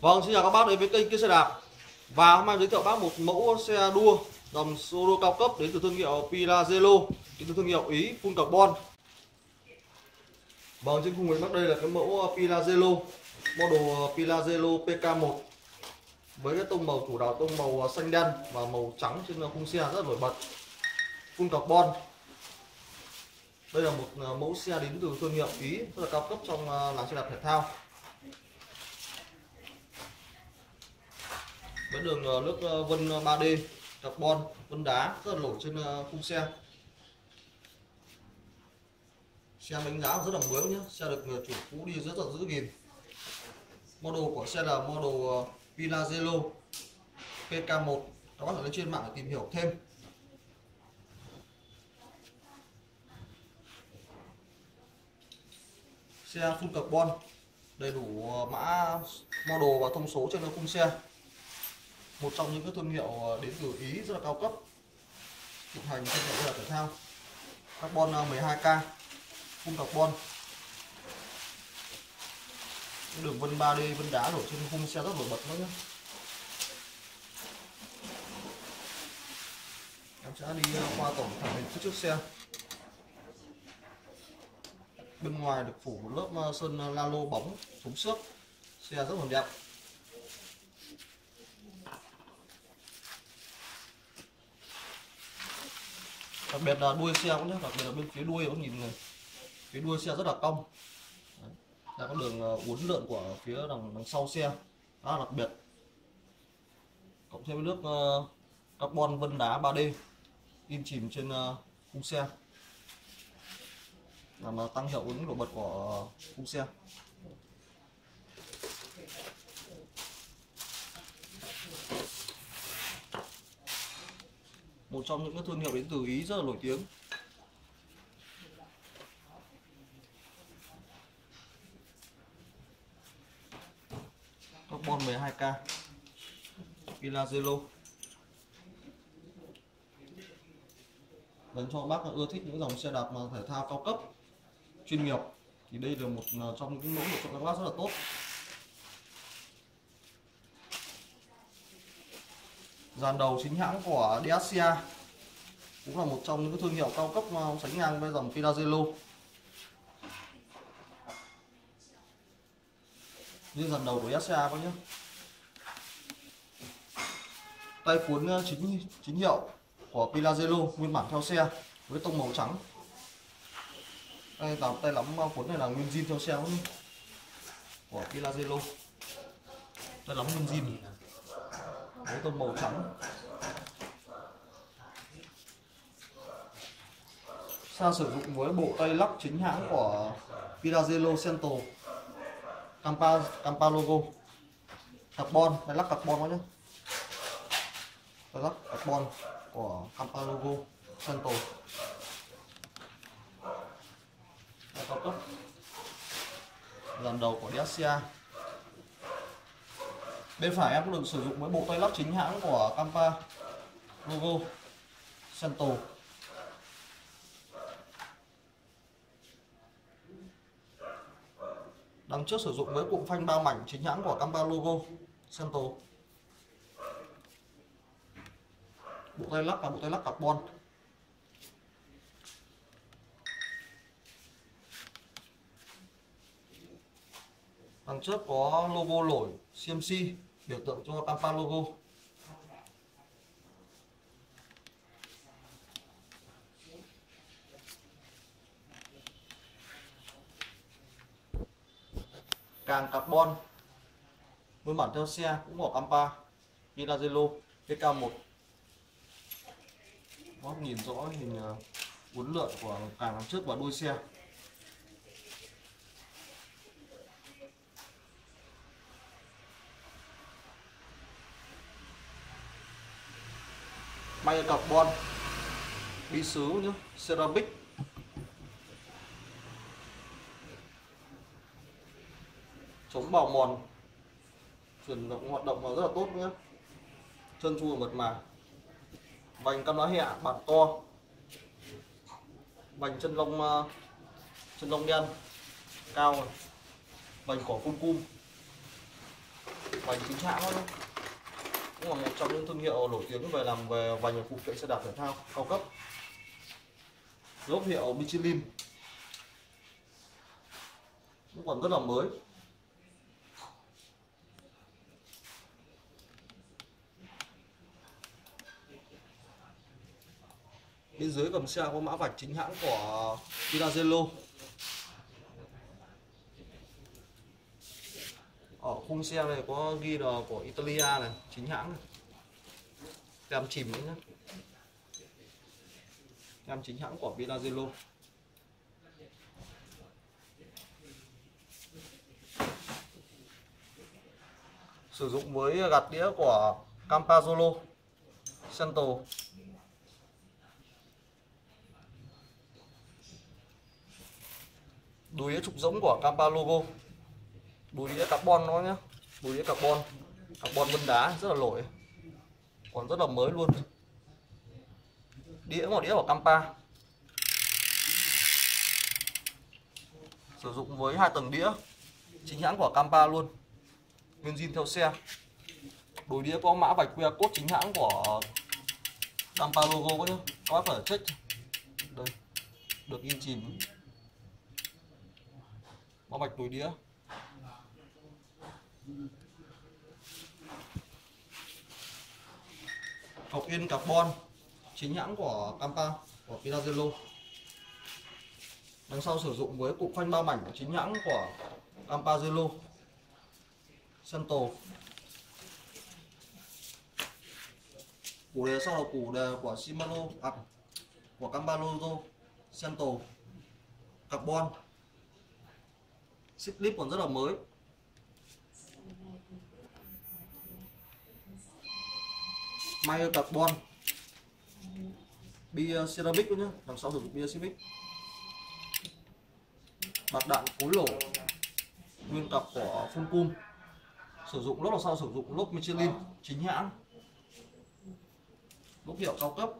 Vâng, xin chào các bác đến với kênh Kia xe đạp. Và hôm nay giới thiệu bác một mẫu xe đua dòng solo cao cấp đến từ thương hiệu Piaggio đến từ thương hiệu Ý full carbon. Vâng, trên khung người bác đây là cái mẫu Piaggio model Piaggio PK1 với cái tông màu chủ đạo tông màu xanh đen và màu trắng trên khung xe rất nổi bật full carbon. Đây là một à, mẫu xe đến từ thương hiệu Ý rất là cao cấp trong à, làng xe đạp thể thao. Cái đường ờ, nước ờ, vân ờ, 3D carbon vân đá, rất là nổi trên khung xe. Xe đánh giá rất là mới nhé xe được chủ cũ đi rất là giữ gìn. Model của xe là model Piaggio PK1 các bạn có lên trên mạng để tìm hiểu thêm. Xe full carbon, đầy đủ mã model và thông số trên khung xe một trong những cái thương hiệu ờ, đến từ Ý rất là cao cấp. Thực hành thương hiệu là thể thao. Carbon ờ, 12k khung carbon. Đường vân 3D vân đá đổ trên khung xe rất nổi bật nữa nhé em sẽ đi ờ, qua tổng thể định phía trước xe. Bên ngoài được phủ một lớp sơn lalo bóng chống xước. Xe rất là đẹp. Đặc biệt là đuôi xe cũng nhé đặc biệt là bên phía đuôi cũng nhìn này. Phía đuôi xe rất là cong. Đấy. là có đường ờ, uốn lượn của phía đằng, đằng sau xe khá đặc biệt. Cộng thêm nước uh, carbon vân đá 3D in chìm trên uh, khung xe. Làm tăng hiệu ứng độ bật của khung xe. Một trong những thương hiệu đến từ Ý rất là nổi tiếng. Carbon 12k Pilazello dành cho bác ưa thích những dòng xe đạp mà thể thao cao cấp, chuyên nghiệp. Thì đây là một à, trong những mẫu lựa chọn các bác rất là tốt. Dàn đầu chính hãng của Dacia cũng là một trong những thương hiệu cao cấp ờ, sánh ngang với dòng Piaggio như dàn đầu của Dacia có nhé. Tay cuốn ờ, chính chính hiệu của Piaggio nguyên bản theo xe với tông màu trắng. Đây là tay lắm ờ, cuốn này là nguyên zin theo xe của Piaggio tay lắm nguyên zin với tôm màu trắng. Sa sử dụng với bộ tay lắc chính hãng của Piaggio Cento. Campa, Campa logo. Carbon tay lắc carbon đó nhé tay lắc carbon của Campa logo Cento. Cao cấp dàn đầu của Dacia bên phải em cũng được sử dụng với bộ tay lắp chính hãng của Campa logo, Santo. Đằng trước sử dụng với cụm phanh ba mảnh chính hãng của Campa logo, Santo. Bộ tay lắp và bộ tay lắp carbon. Đằng trước có logo lỗi CMC biểu tượng cho Tampa logo. Càng carbon, nguyên bản theo xe cũng của Campa Vinazelo VK1 có nhìn rõ hình ờ, uốn lượn của càng đằng trước và đuôi xe. May carbon bi sứ nhé ceramic. Chống bào mòn. Chuyển động, hoạt động rất là tốt nhé chân chua mật mà vành cam lá hẹ bản to. Vành chân lông ờ, chân lông đen, cao vành cỏ cung cung vành chính hãng luôn cũng là một trong những thương hiệu nổi tiếng về làm về vành phụ kiện xe đạp thể thao cao cấp. Dấu hiệu Michelin. Cũng còn rất là mới. Bên dưới gầm xe có mã vạch chính hãng của Piaggio ở khung xe này có ghi là của Italia này chính hãng này. Tem chìm nữa nhá, tem chính hãng của Piaggio sử dụng với gạt đĩa của Campazolo Santo. Đuôi trục giống của Campa bùi đĩa carbon nó nhá. Bùi đĩa carbon. Carbon vân đá, rất là nổi. Còn rất là mới luôn. Đĩa một đĩa của Campa. Sử dụng với hai tầng đĩa chính hãng của Campa luôn. Nguyên zin theo xe. Đùi đĩa có mã vạch QR code chính hãng của Campa logo nhá. Các bác phải check. Đây, được in chìm. Mã vạch đùi đĩa cọc yên carbon chính hãng của Campa của Piaggio. Đằng sau sử dụng với cụm phanh ba mảnh của chính hãng của Campa Zelo Santo củ đề sau là củ đề của Shimano à, của Campazzolo Santo carbon. Xích clip còn rất là mới. May carbon bia ceramic nhá đằng sau sử dụng bia ceramic. Bạc đạn cối lổ, nguyên cặp của phun cung sử dụng lốp đằng sau sử dụng lốp Michelin chính hãng. Lốp hiệu cao cấp.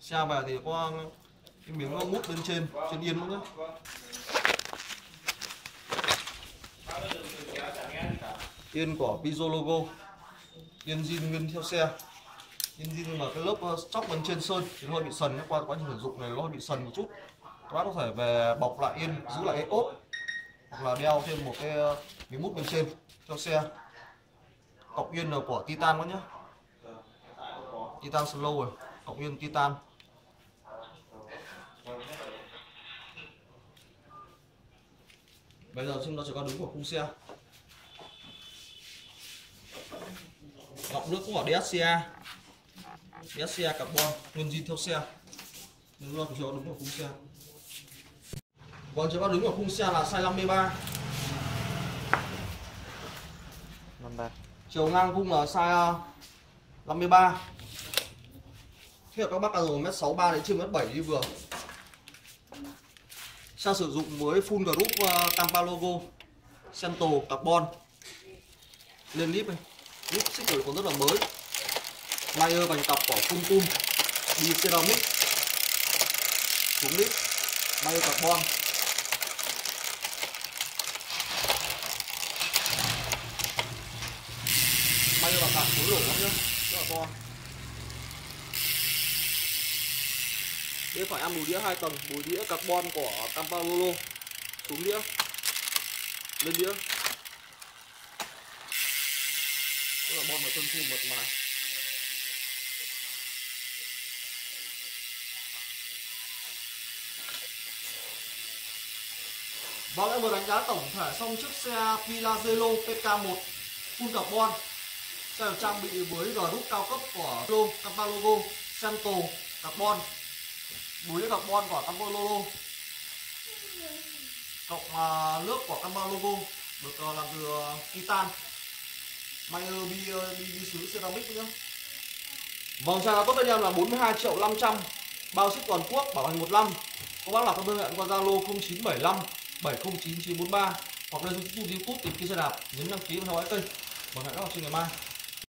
Xe về thì có cái miếng mút bên trên trên yên nữa yên của Pizo logo. Yên zin nguyên theo xe. Yên zin mà cái lớp ờ, chóc bên trên sơn. Thì hơi bị sần qua quá trình sử dụng này nó hơi bị sần một chút. Các bác có thể về bọc lại yên, giữ lại cái ốp hoặc là đeo thêm một cái ờ, miếng mút bên trên cho xe. Cọc yên là của titan các nhá. Titan slow rồi. Cọc yên titan. Bây giờ chúng ta sẽ có đúng của khung xe. Gọng nước cũng ở DSCA DSCA carbon nguyên zin theo xe. Ta chỉ có đứng của khung xe. Còn chúng ta đứng của khung xe là size 53 53 chiều ngang khung là size 53 Thế là các bác là rồi mét 63 đến trên mét 7 đi vừa. Xe sử dụng với full group uh, Tampa logo Cento carbon. Lên lip này Lip xích rồi còn rất là mới. Layer vành cặp của cung cung Đi ceramic Xuống lít, Layer carbon Layer bằng cặp khối lỗ nhá Rất là to. Đĩa phải ăn bùi đĩa hai tầng bùi đĩa carbon của Campalolo. Xuống đĩa lên đĩa. Là bom là tuân thủ mật mà. Vâng, em vừa đánh giá tổng thể xong chiếc xe Piaggio PK1 full carbon. Xe được trang bị với group cao cấp của Lô Campalogo Santo carbon. Búi carbon của Cambo Logo cộng à, nước của Cambo Logo được à, làm từ titan Mayer bi bi bi sứ ceramic nữa. Vòng xe tốt anh em là 42 triệu 500 bao ship toàn quốc, bảo hành một năm. Các bác là các đơn hẹn qua Zalo 0975 709943 hoặc lên YouTube tìm kênh xe đạp nhấn đăng ký và theo dõi kênh. Và hẹn gặp lại trên ngày mai.